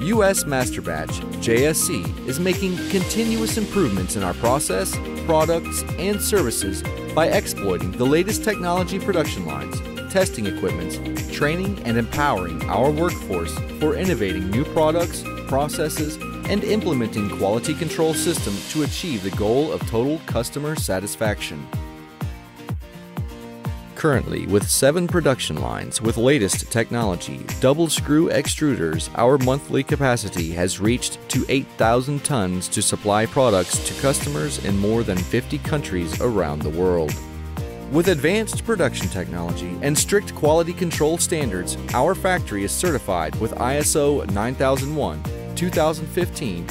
U.S. Masterbatch, JSC, is making continuous improvements in our process, products, and services by exploiting the latest technology production lines, testing equipments, training, and empowering our workforce for innovating new products, processes, and implementing quality control system to achieve the goal of total customer satisfaction. Currently, with seven production lines with latest technology, double screw extruders, our monthly capacity has reached to 8,000 tons to supply products to customers in more than 50 countries around the world. With advanced production technology and strict quality control standards, our factory is certified with ISO 9001, 2015,